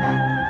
Música